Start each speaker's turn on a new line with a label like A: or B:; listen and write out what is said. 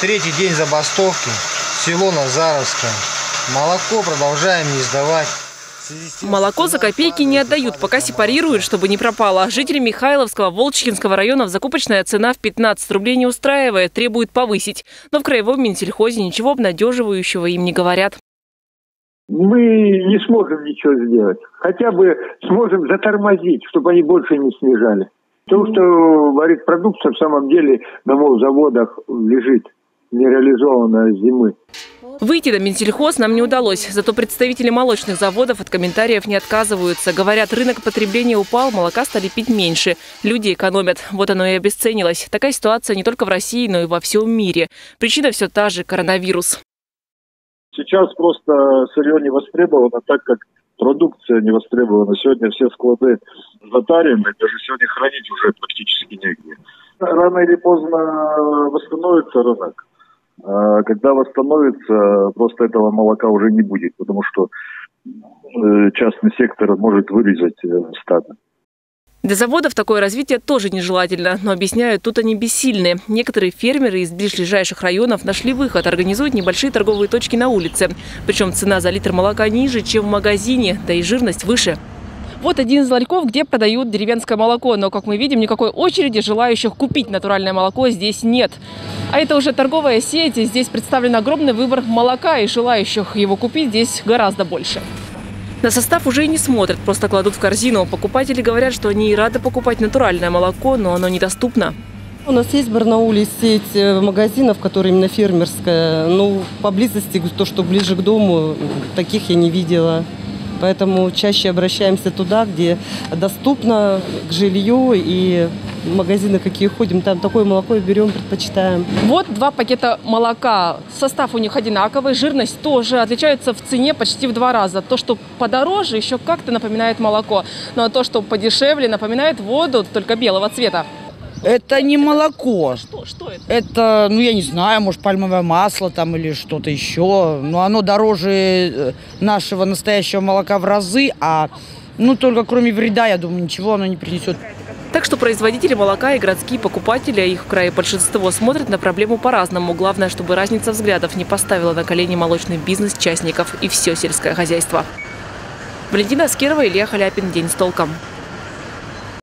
A: Третий день забастовки. Село Назаровское. Молоко продолжаем не сдавать.
B: Молоко за копейки не отдают, пока сепарируют, чтобы не пропало. Жители Михайловского, Волчкинского районов закупочная цена в 15 рублей не устраивает, требует повысить. Но в краевом Минсельхозе ничего обнадеживающего им не говорят.
C: Мы не сможем ничего сделать. Хотя бы сможем затормозить, чтобы они больше не снижали. То, что варит продукция, в самом деле на заводах лежит нереализованная зимы.
B: Выйти на Минсельхоз нам не удалось. Зато представители молочных заводов от комментариев не отказываются. Говорят, рынок потребления упал, молока стали пить меньше. Люди экономят. Вот оно и обесценилось. Такая ситуация не только в России, но и во всем мире. Причина все та же – коронавирус.
D: Сейчас просто сырье не востребовано, так как продукция не востребована. Сегодня все склады затарены, даже сегодня хранить уже практически негде. Рано или поздно восстановится рынок. А когда восстановится, просто этого молока уже не будет, потому что э, частный сектор может вырезать э, стадо.
B: Для заводов такое развитие тоже нежелательно, но объясняют, тут они бессильны. Некоторые фермеры из ближайших районов нашли выход, организуют небольшие торговые точки на улице. Причем цена за литр молока ниже, чем в магазине, да и жирность выше. Вот один из ларьков, где продают деревенское молоко. Но, как мы видим, никакой очереди желающих купить натуральное молоко здесь нет. А это уже торговая сеть. Здесь представлен огромный выбор молока, и желающих его купить здесь гораздо больше. На состав уже и не смотрят, просто кладут в корзину. Покупатели говорят, что они и рады покупать натуральное молоко, но оно недоступно.
E: У нас есть в Барнауле сеть э, магазинов, которые именно фермерская. Ну, поблизости, то, что ближе к дому, таких я не видела. Поэтому чаще обращаемся туда, где доступно к жилью и магазины какие ходим, там такое молоко и берем, предпочитаем.
B: Вот два пакета молока. Состав у них одинаковый, жирность тоже отличается в цене почти в два раза. То, что подороже, еще как-то напоминает молоко. Но то, что подешевле, напоминает воду, только белого цвета.
F: Это не молоко.
B: Что, что это?
F: Это, ну я не знаю, может пальмовое масло там или что-то еще. Но оно дороже э, нашего настоящего молока в разы, а ну только кроме вреда, я думаю, ничего оно не принесет.
B: Так что производители молока и городские покупатели, их в крае большинство, смотрят на проблему по-разному. Главное, чтобы разница взглядов не поставила на колени молочный бизнес частников и все сельское хозяйство. Валентина Аскерова, Илья Халяпин. День с толком.